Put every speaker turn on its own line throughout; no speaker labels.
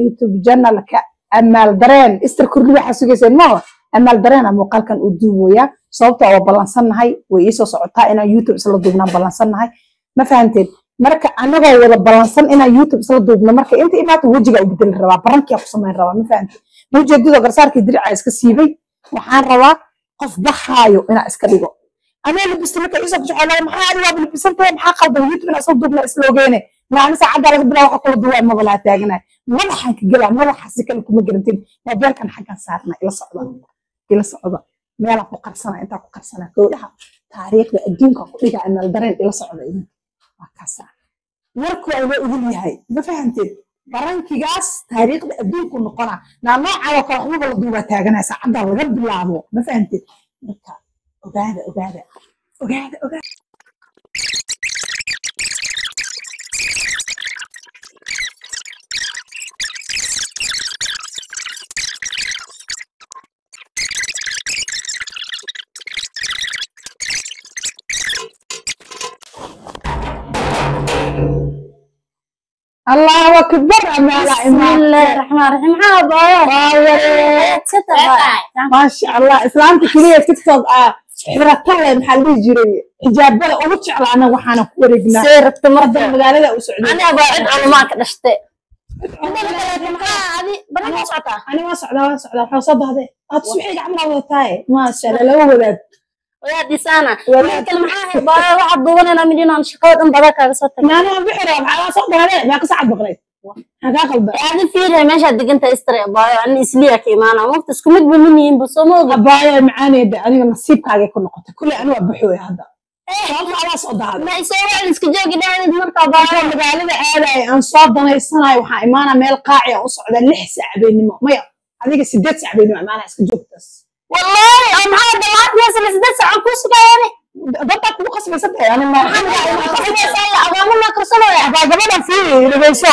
youtube janalka amaal dareen. Istar kordhi waxaa amaal dareena muuqaalkan uu duubaya sababta waa ballansannahay way iisoo socotaa inaan youtube isla duubnaan ballansannahay ma fahanteen marka anagoo wada ballansan inaan youtube isla duubno marka inta imaata wejigaa u bedeli rabaa barankiyaa ku samayn rabaa ma fahanteen. Maujeedadoo garsaarkii diricaa iska siibay? Waxaan rabaa qof baxaayo inaa iska dhigo anaa labista marka iisoo kusoconaay maxaa adigaa labisantahay maxaa qaldan youtube inaa isla duubna isla ogeene maalin saacaddaa laga bilaa waxa kula duwaa mabalaa taaganaay madaxaan ka gelaa madaxaasi kale kuma garantin moobeelkan xaggan saarna ila socda ila socda meelaa ku qarsana intaa ku qarsana gowdhaha taariikhda adduunka ku dhiga amaal dareen ila socda idin waa kaasa warku waa inoo idin yahay ma fahanteed barankigaas taariikhda adduunku noqona naa noocaa kale waxbaba la duubaa taaganaa saacaddaa laga bilaabo ma fahanteed marka ogaada ogaada ogaada ogaada الله أكبر امال
بسم الله الرحمن الرحيم. عابا
ما شاء الله. إسلامك كليه تيك توك حرتان حلو جري حجاب ولا أقولك على أنا
وحنا خورجنا
سير تمرد المدارة وسعودي
أنا بعد أنا ما كنشت
أنا ما سعدا ما سعدا حصاد هذا هتصبح يجع من الله تاعي ما شاء الله لو ولد
ويا دي سانة
ويا
كل معاه بعض وانا مدينا نشقاد انضباك على صوتك
أنا بحرام على صوت هذا ما كسر بغريت
fir meeshaad degantahay istare abaayo an isliya ka imaana waqti isku mid ba min yihiin basoma og
abaayo macaaneyda aniga nasiibkaagay ku noqotay kule anu waa buxi wey hadda waa soo
daaday iska joogi dhaanid marka abaayo
magaalada aadaay aan soo danaysanayo waxaa imaana meel qaaci a u socda lix saac beennimo maya adiga sideed saac beennimo imaana iska joogtaas
wallahi oo maxaa dhamaad meesana sideed saacan kuu sugaayane
dadbaa kugu qasbaysan tahay anima agoomana karsanaya abaa gabadan fiiri dhageyso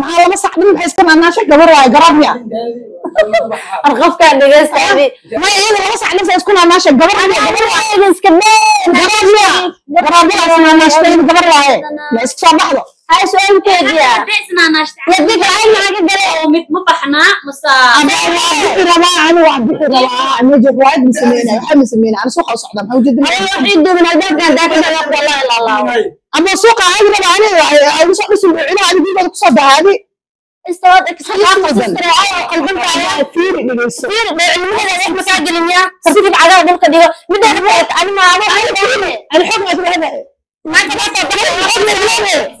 ballanay laba saaca kasoo wareegatay maxaa laba saac dhin maxay iska naanaashay gabar waayo garaabya
arqafkaa dhegeystaadi
maya iyada laba saac dhin isku naanaashay gabar gabar waayo
iska
garaabya garaabya naanaashay gabar waaye ma iska soo baxdo إيش انت يا ودك
عين معك الدرق ومطبخنا
مسا أنا واحد كده
ما أنا واحد
كده لا نجيب واحد مسمينا يحمي مسمينا أنا سوق اسعد ما وجد أنا واحد من هذاك كان ذاك لا اله الا الله اما سوق عين أنا أنا سوق اسمعنا أنا دي بدك تصب هذه استوت اكسل قلبنا
عليها كثير كثير بيعلمونا نحن مساجد المياه تصير بعدها ممكن دي بدها أنا ما أنا
الحكم ما تبغى تبغى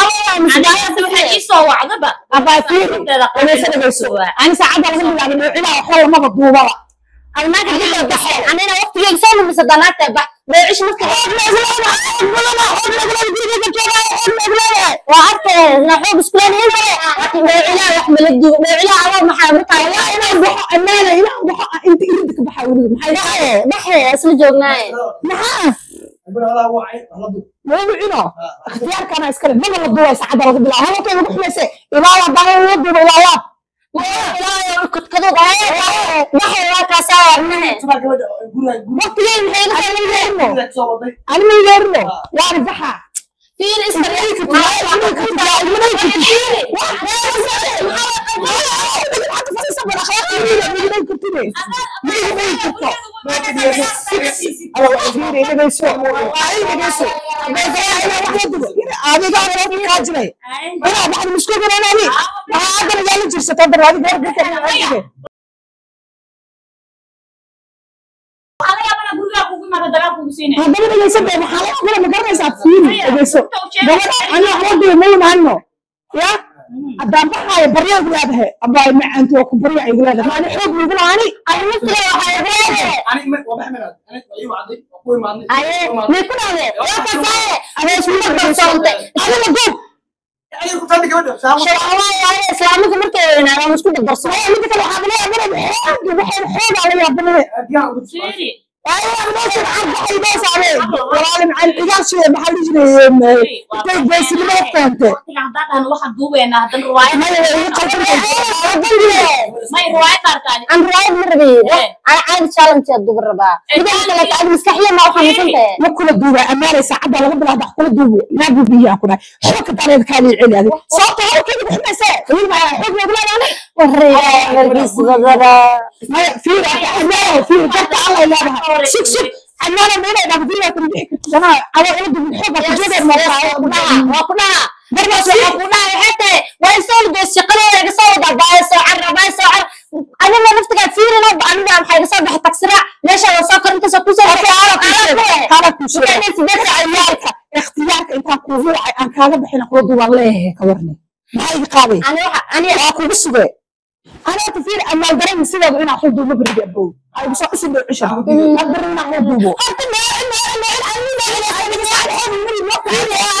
wacdaba
abaa fiiri dhegeyso dhegeyso ani saacadda laga bilaabay noocilaa waxba lamaba duubaba
almaaka dibda baxay anina waqtigeega soo lumise danaagta bax beecish marka waa arkay na xoog iskuleen hel laakiin beecilaa wax mala duubo beecilaa aba maxaa markaa
inaan baxo ammaana inaan baxo inta irinta ka baxa weliga maxay
baxe isla joognaaye
maxaa wayina ikhtiyaarkaana iskale mana la duulaysa cadda laga bilaa hadalkay ugu xumayse ilaala dahay la duuba ilaala ani ma yeerno waani baxa
fiir iska
స్వతంత్ర Habang nag-isip ko, mahalap ko na magkaroon sa akin. Okay, so, dapat ano ako, di mo, ano? Yeah? Dar adiga hor dadka adiga haddana dhegeyso bee maxaa la qora ma garanaysaa fiiri dhegeyso gabadha ana hawdii ma imaano ya haddaan baxaayo baryaad leedahay abaa macaanti waa ku barya igu leedahay maani xoog igu laani
ani maftiga waxay leedahay aye may ku dhahde waa kasaaye adee isku darsoontay isula goob sharcawaa waaye islaamika markay weynaadaan isku dardarsoon
mida kale waxaa laga yaabaa xoog waxay xoogaa maxaa geesinimada keentay
aan riwaayad ma rabayo aan caadi challenge aad duba rabaa midaa kaleeto aad maskaxiyana ma
kula duuba amaanaysa cadda laga bilaada kula duubo naagu biyaan ku dhahay xooka dareed kaa sababta hor keeni ku
xumayse noogu leedahay warreeya tahay waa in soo lageys shaqadooda iga soo wada baaya soo car rabaa soo car adina naftigaa fiirina aniga maxaa iga soo baxay tagsira meesha waa soo kor intaas ku soo
hala ku sheeg ikhtiyaarka ikhtiyaarka intaan kuugu wacay aan kaaga bixin kula duubaan leeyahay ka warni maxaa iga qaaday
ani
waa kugu sugay anaa tafiir amaal dareen sideeda inaa xul duubo beriga abow ay soo usub dhau cisha hadbar inaa xul duubo ani faa meesha xulama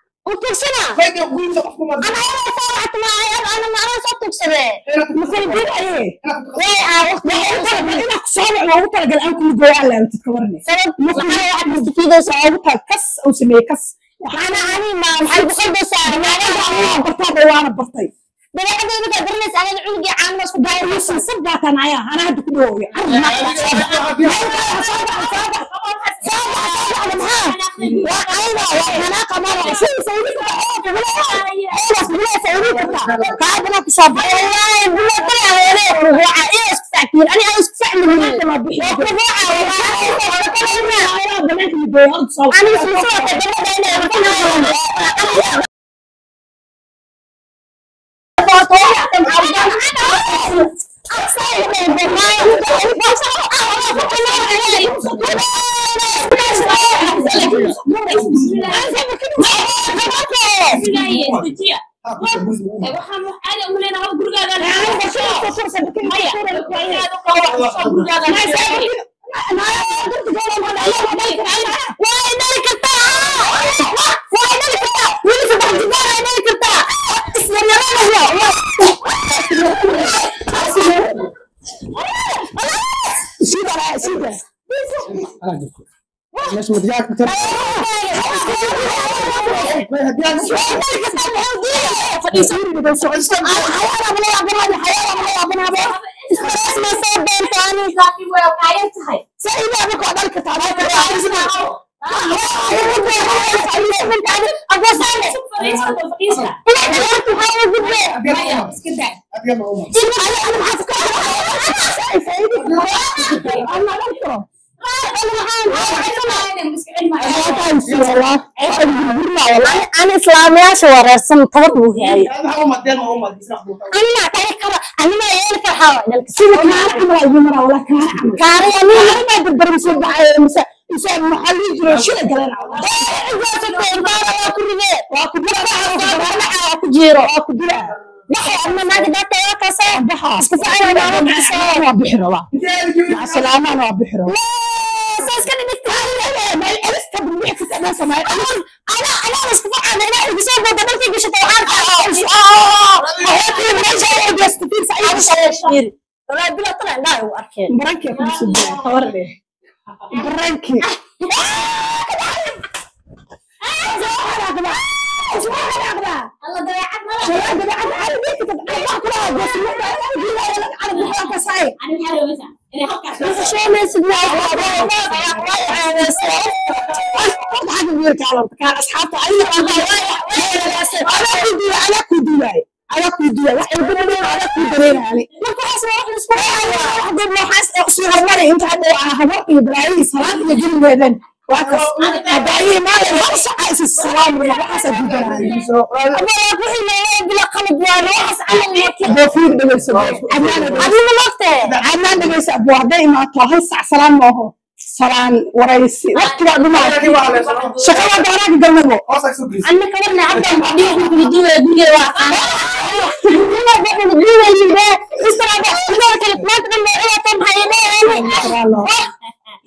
lama duubaayo maxaa ilaa wadaan loo duubo masal duubaye inaa soo wac loogu talagal aan kula gooyo aan laabtid ka warne ugu tal kas uu sameeye kas bartaada waana bartay sabaataan ayaa anaa hadda ku dhawooya
waxaan caadi ugu leenahay hada gurigaaga
أنا طبق وهاي أنا تعرف كذا أنا ما يعرف حاول
sida kaala camal ay mara wala kaala camal
كاري أنا
ana ma barbar musu bacay musa musa maxalli jiro shila galan waa ku dira waa ku dira ku dira
أنا ما قدرت أوقف
baxa
اسكت أنا ما أوقف
waa bixira waa maca salaamaan elista bixi ka tamaa samay
أنا أنا اسكت أنا أنا بسوي بدل في بيش توعد ولا بلا طلع لا هو أركين
baranki ku sudbaa tawarde baranki
الله ضيعت مرة Ani maxaa rabeysaa? Inay halkaas
cadnaan dhegeysa abu hadday imaato hal sac salaan maaho salaan waraysi waqtigaa dhumaa shaqada gaaraaka galnabo
أنا كمان عبد المدير في الدنيا الدنيا واقعة أنا بقول الدنيا اللي ده إسرع بقى إذا كانت ما تغنى إيه طب هينا يعني أنا بقول لك أنا كمان طلع أنا أنا أنا أنا بنحاول ده أصحاب
waxaan aqraa loo baraa la baran kii isku soo jirnaa baran kii inaan isku soo jiray garaa loo wala ma qabsanaysa ama qabsanaysa inuu ogaayeen
gurigaaga joogtaa waxaa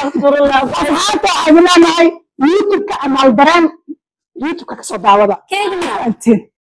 asxaabta waxaan leenahay youtubeka amaldaraan youtubeka ka
soo
daawada